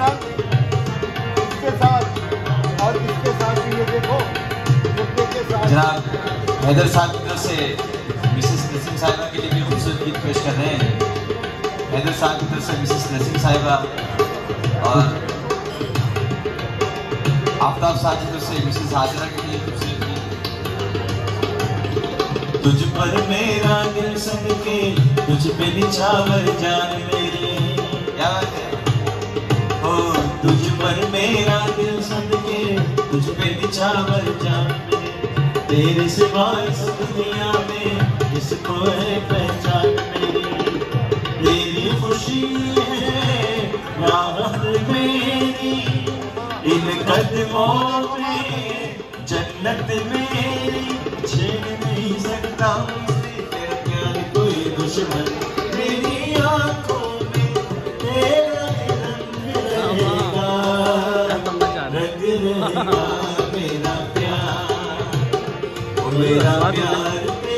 रंग इसके साथ और इसके साथ भी ये देखो मुद्दे के साथ। जनाब हैदर साहब की तरफ़ से मिसेस नसीम साहिबा के लिए भी खूबसूरत गीत पेश कर रहे हैं। हैदर साहब की तरफ़ से मिसेस नसीम साहिबा और आफ्ताब साहब की तरफ़ से मिसेस हाजरा के लिए खूबसूरत गीत। तुझ पर मेरा दिल सन के तुझ पे निछावर जान मेरी तुझ पर मेरा दिल सन के तुझ पे निछावर जान तेरे सिवा इस दुनिया में जिसको है पहचान मेरी? तेरी खुशी है मेरी? इन कदमों में जन्नत मेरी, छेड़ नहीं सकता तेरा प्यार कोई दुश्मन मेरा प्यार मेरा प्यार।